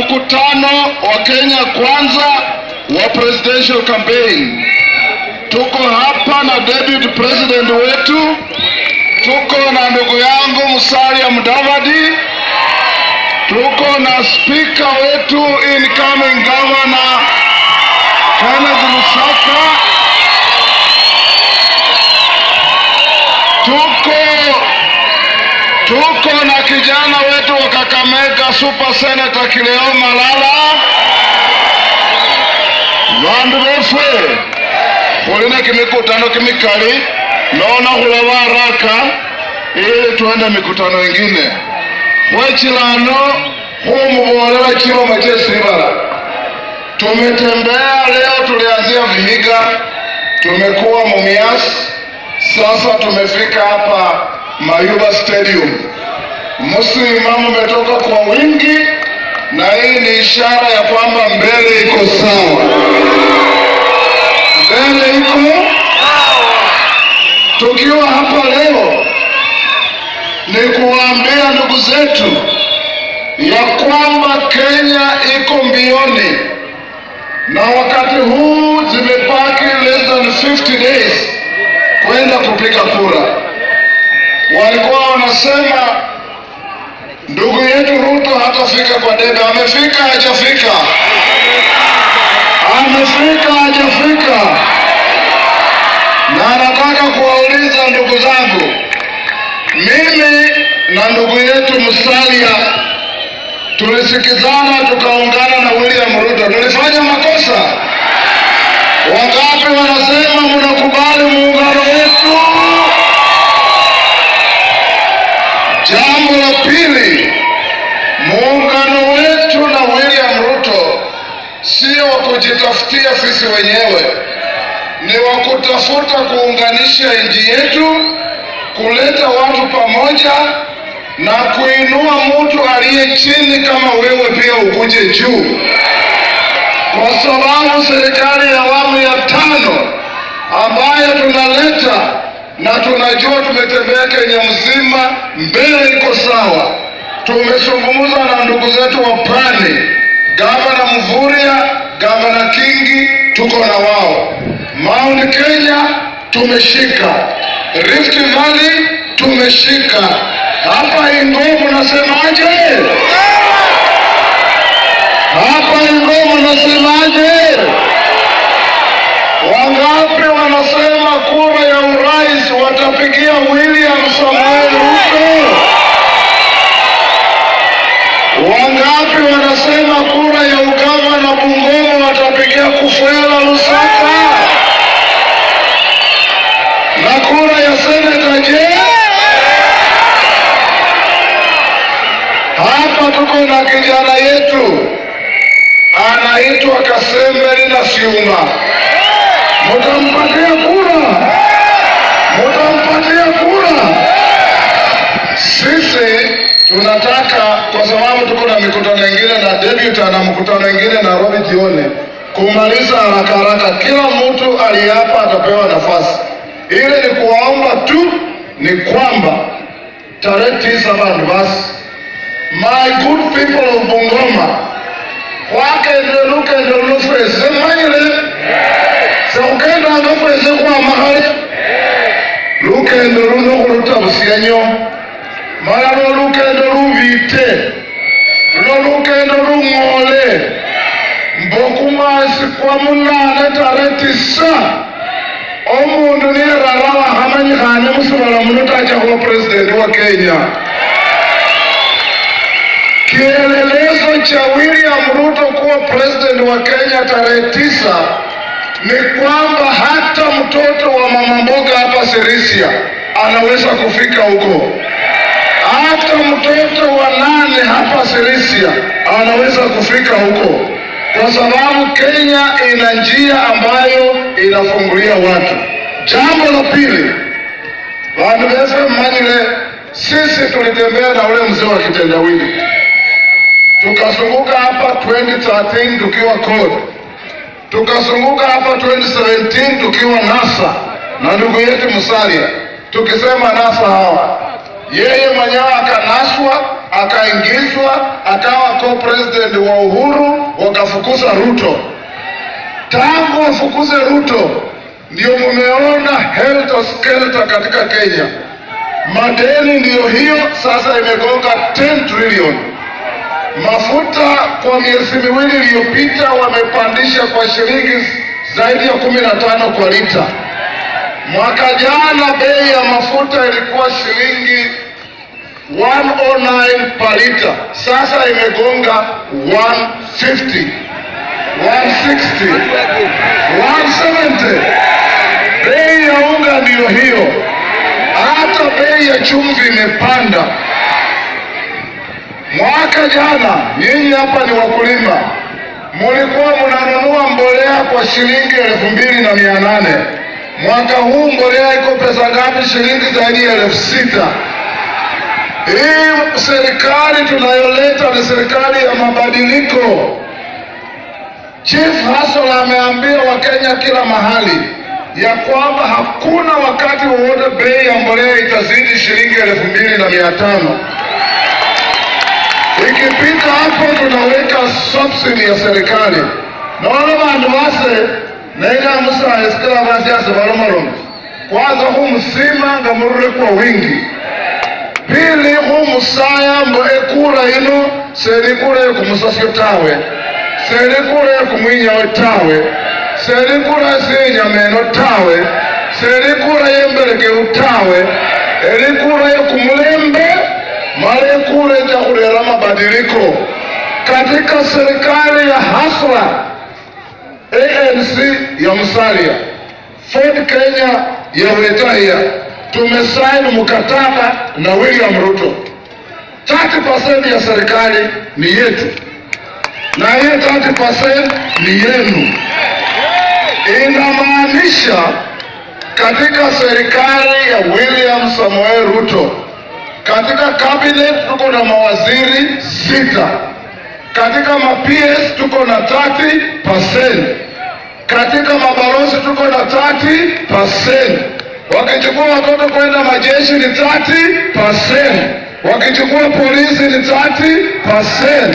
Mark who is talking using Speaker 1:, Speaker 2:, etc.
Speaker 1: mkutano wa Kenya Kwanza wa presidential campaign. Tuko hapa na deputy president wetu, tuko na ndugu yangu Musalia Mudavadi, tuko na spika wetu incoming governor Kenneth Lusaka, tuko na kijana wetu wa Kakamega super senator Kileo Malala. Vandu vefe khulina kimikutano kimikali. Nona khulava haraka. Ili tuende mikutano ingine. Khwechilano khumuvolela chiloma chesibala tumetembea leo tulianzia Vihiga. Tumekuwa Mumias. Sasa tumefika hapa Mayuba Stadium. Muslim imamu umetoka kwa wingi, na hii ni ishara ya kwamba mbele iko sawa, mbele iko tukiwa hapa leo ni kuwaambia ndugu zetu ya kwamba Kenya iko mbioni, na wakati huu zimebaki less than 50 days kwenda kupiga kura walikuwa wanasema ndugu yetu Ruto hatafika kwa debe. Amefika hajafika? Amefika hajafika? Na nataka kuwauliza ndugu zangu, mimi na ndugu yetu Musalia tulisikizana tukaungana na William Ruto. Tulifanya makosa? Wangapi wanasema mnakubali pili, muungano wetu na William Ruto sio wa kujitafutia sisi wenyewe, ni wa kutafuta kuunganisha nchi yetu, kuleta watu pamoja na kuinua mtu aliye chini kama wewe pia ukuje juu, kwa sababu serikali ya awamu ya tano ambayo tunaleta na tunajua tumetembea Kenya mzima, mbele iko sawa. Tumezungumza na ndugu zetu wa pwani, gavana Mvurya, gavana Kingi, tuko na wao. Mount Kenya tumeshika, Rift Valley tumeshika, hapa Ingoma nasemaje? Hapa Ingoma nasemaje? Wangapi wanasema kura ya urais watapigia William Samoei Ruto? Wangapi wanasema kura ya ugavana Bungoma watapigia Kufwela Lusaka? Na kura ya seneta je? Hapa tuko na kijana yetu anaitwa Kasembeli Siuma mutampatia kura, mutampatia kura. Sisi tunataka kwa sababu tuko na mikutano ingine na debuta na mkutano ingine Nairobi jioni, kumaliza haraka haraka. Kila mtu aliyapa atapewa nafasi. Ile ni kuwaomba tu ni kwamba tarehe tisa bandu basi, my good people of Bungoma wakende lukende lufese manyile sekukenda ngafwese kwamahali lukendo luno khulutabusia nyo mala lwo lukendo lubite luno lukendo lung'ole. Mbokumasi kwa munane tare tisa. Omundu nirara wakhamanyikhane musibala muno tacha khuba president wa kenya. Kielelezo cha William Ruto kuwa president wa Kenya tarehe tisa ni kwamba hata mtoto wa mama mboga hapa Sirisia anaweza kufika huko. Hata mtoto wa nane hapa Sirisia anaweza kufika huko, kwa sababu Kenya ina njia ambayo inafungulia watu. Jambo la pili, vandu vese mmanyile, sisi tulitembea na ule mzee wa kitendawili tukazunguka hapa 2013 tukiwa CORD, tukazunguka hapa 2017 tukiwa NASA na ndugu yetu Musalia, tukisema NASA hawa, yeye mwenyewe akanaswa akaingizwa akawa co-president wa Uhuru, wakafukuza Ruto. Tangu wafukuze Ruto ndio mumeona helter skelter katika Kenya. Madeni ndiyo hiyo sasa imegonga 10 trillion. Mafuta kwa miezi miwili iliyopita wamepandisha kwa shilingi zaidi ya kumi na tano kwa lita. Mwaka jana bei ya mafuta ilikuwa shilingi 109 per lita, sasa imegonga 150, 160, 170. Bei ya unga ndiyo hiyo, hata bei ya chumvi imepanda. Mwaka jana nyinyi hapa ni wakulima, mulikuwa mnanunua mbolea kwa shilingi elfu mbili na mia nane. Mwaka huu mbolea iko pesa ngapi? Shilingi zaidi ya elfu sita. Hii serikali tunayoleta ni serikali ya mabadiliko. Chief Hassan ameambia Wakenya kila mahali ya kwamba hakuna wakati wowote bei ya mbolea itazidi shilingi elfu mbili na mia tano. Ikipita hapo tunaweka subsidy ya serikali. Naona vandu vase nega musaye sikila vasiasa valomalomo kwanza humusima nga murure kwa wingi. Pili humusaya mbo ekura ino selikura yokumusasyo tawe. Selikura yokumwinyawe tawe. Selikura senyameno tawe. Selikura yembelekeu tawe. Elikura yokumulembe mara kule cha kuleta mabadiliko katika serikali ya hasra ANC ya Musalia, Ford Kenya ya Wetahia, tumesaini mkataba na William Ruto. 30% ya serikali ni yetu na hiyo 30% ni yenu. Inamaanisha katika serikali ya William Samuel Ruto katika cabinet tuko na mawaziri sita, katika ma-PS tuko na 30%, katika mabalozi tuko na 30%, wakichukua watoto kwenda majeshi ni 30%, wakichukua polisi ni 30%.